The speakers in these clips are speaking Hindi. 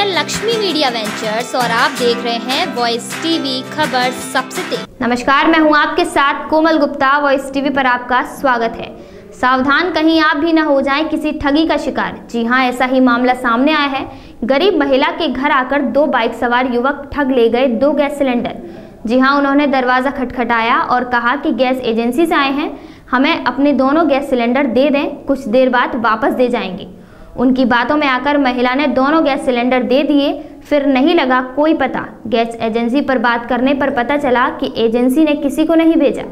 हैं लक्ष्मी मीडिया वेंचर्स और आप देख रहे हैं वॉइस टीवी खबर सबसे तेज। नमस्कार, मैं हूँ आपके साथ कोमल गुप्ता। वॉइस टीवी पर आपका स्वागत है। सावधान कहीं आप भी न हो जाएँ किसी ठगी का शिकार। जी हाँ, ऐसा ही मामला सामने आया है। गरीब महिला के घर आकर दो बाइक सवार युवक ठग ले गए दो गैस सिलेंडर। जी हाँ उन्होंने दरवाज़ा खटखटाया और कहा कि गैस एजेंसी से आए हैं। हमें अपने दोनों गैस सिलेंडर दे दें, कुछ देर बाद वापस दे जाएँगे। उनकी बातों में आकर महिला ने दोनों गैस सिलेंडर दे दिए। फिर नहीं लगा कोई पता। गैस एजेंसी पर बात करने पर पता चला कि एजेंसी ने किसी को नहीं भेजा।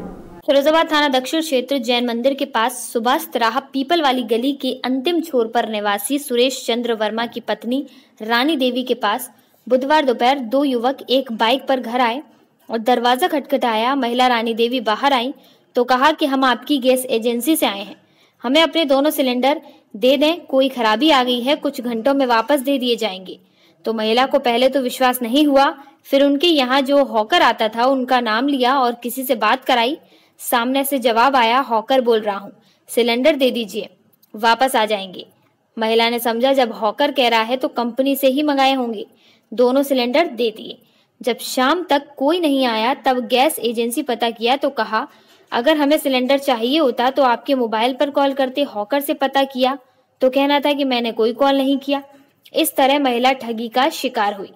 फिरोजाबाद थाना दक्षिण क्षेत्र जैन मंदिर के पास सुभाष तराह पीपल वाली गली के अंतिम छोर पर निवासी सुरेश चंद्र वर्मा की पत्नी रानी देवी के पास बुधवार दोपहर दो युवक एक बाइक पर घर आए और दरवाज़ा खटखटाया। महिला रानी देवी बाहर आई तो कहा कि हम आपकी गैस एजेंसी से आए हैं। हमें अपने दोनों सिलेंडर दे दें, कोई खराबी आ गई है, कुछ घंटों में वापस दे दिए जाएँगे। तो महिला को पहले तो विश्वास नहीं हुआ, फिर उनके यहाँ जो हॉकर आता था, उनका नाम लिया और किसी से बात कराई। सामने से जवाब आया, हॉकर बोल रहा हूँ, सिलेंडर दे दीजिए, वापस आ जाएँगे। महिला ने समझा, जब हॉकर कह रहा है तो कंपनी से ही मंगाए होंगे, दोनों सिलेंडर दे दिए। जब शाम तक कोई नहीं आया, तब गैस एजेंसी पता किया तो कहा अगर हमें सिलेंडर चाहिए होता तो आपके मोबाइल पर कॉल करते हॉकर से पता किया। तो कहना था कि मैंने कोई कॉल नहीं किया। इस तरह महिला ठगी का शिकार हुई।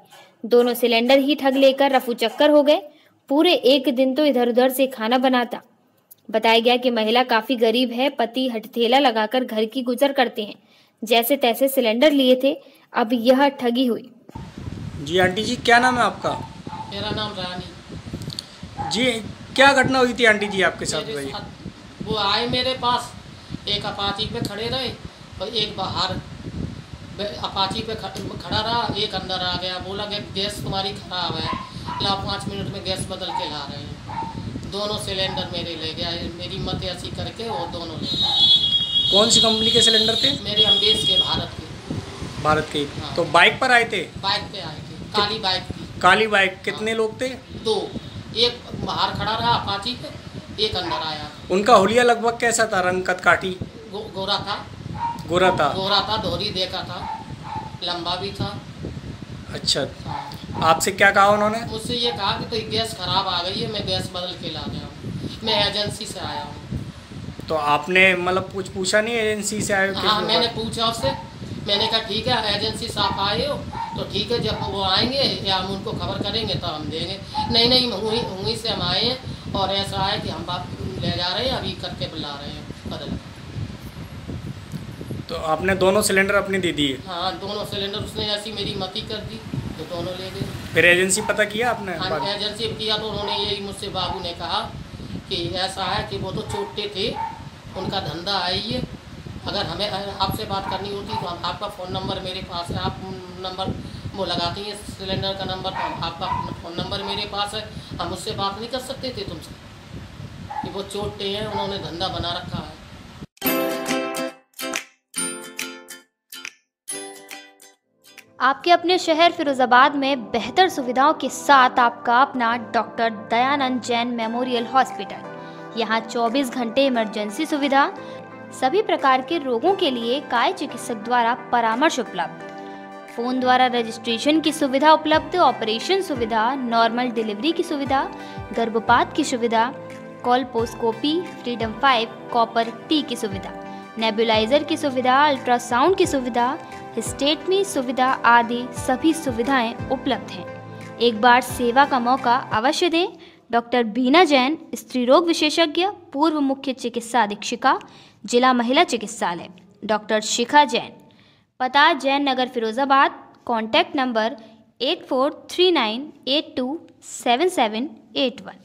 दोनों सिलेंडर ही ठग लेकर रफू चक्कर हो गए। पूरे एक दिन तो इधर उधर से खाना बनाता। बताया गया कि महिला काफ़ी गरीब है पति हटथेला लगाकर घर की गुजर करते हैं। जैसे तैसे सिलेंडर लिए थे अब यह ठगी हुई। जी आंटी जी क्या नाम है आपका? मेरा नाम रानी। जी क्या घटना हुई थी आंटी जी आपके साथ भाई? वो आए मेरे पास एक अपाची पे खड़े रहे और एक बाहर अपाची पे खड़ा रहा एक अंदर आ गया बोला कि गैस तुम्हारी खराब है ला पाँच मिनट में गैस बदल के ला रहे हैं। दोनों सिलेंडर मेरे ले गया मेरी मत ऐसी करके वो दोनों ले गया कौन सी कंपनी के सिलेंडर थे? मेरे अम्बेस के भारत के। भारत के हाँ। तो बाइक पर आए थे? बाइक पे आए थे काली बाइक थी। काली बाइक कितने लोग थे? दो। एक बाहर खड़ा रहा अपाची पे एक अंदर आया। उनका हुलिया लगभग कैसा था रंग कटकाठी गो, गोरा था। गोरा था? गोरा था धोरी देखा था। लंबा भी था। अच्छा। हाँ। आपसे क्या कहा उन्होंने? मुझसे ये कहा कि तो गैस खराब आ गई है मैं गैस बदल के ला गया हूँ। मैं एजेंसी से आया हूँ। तो आपने मतलब कुछ पूछा नहीं एजेंसी से आए हाँ? मैंने पूछा उससे मैंने कहा ठीक है एजेंसी से आप आए हो तो ठीक है जब वो आएँगे या हम उनको खबर करेंगे तो हम देंगे। नहीं नहीं वहीं वहीं से हम आए हैं और ऐसा है कि हम बाप ले जा रहे हैं अभी करके बुला रहे हैं बदल। तो आपने दोनों सिलेंडर अपने दे दिए हाँ? दोनों सिलेंडर उसने ऐसी मेरी मती कर दी तो दोनों ले गए। फिर एजेंसी पता किया आपने? हाँ एजेंसी किया तो उन्होंने यही मुझसे बाबू ने कहा कि ऐसा है कि वो तो छोटे थे उनका धंधा आई है। अगर हमें आपसे बात करनी होती तो हम आपका फ़ोन नंबर मेरे पास है। आप नंबर वो लगाती हैं सिलेंडर का नंबर तो आपका फ़ोन नंबर मेरे पास है। हम उससे बात नहीं कर सकते थे तुमसे। कि वो चोटे हैं, उन्होंने धंधा बना रखा है। आपके अपने शहर फिरोजाबाद में बेहतर सुविधाओं के साथ आपका अपना doctor Dayanand Jain memorial hospital. यहाँ 24 घंटे इमरजेंसी सुविधा सभी प्रकार के रोगों के लिए काय चिकित्सक द्वारा परामर्श उपलब्ध? फ़ोन द्वारा रजिस्ट्रेशन की सुविधा उपलब्ध ऑपरेशन सुविधा नॉर्मल डिलीवरी की सुविधा, गर्भपात की सुविधा colposcopy freedom five copper T की सुविधा नेबुलाइजर की सुविधा अल्ट्रासाउंड की सुविधा हिस्टेटमी सुविधा आदि सभी सुविधाएँ उपलब्ध हैं। एक बार सेवा का मौका अवश्य दें। डॉक्टर बीना जैन, स्त्री रोग विशेषज्ञ, पूर्व मुख्य चिकित्सा अधीक्षिका जिला महिला चिकित्सालय। डॉक्टर शिखा जैन। पता Jain Nagar Firozabad contact number eight four three nine eight two seven seven eight one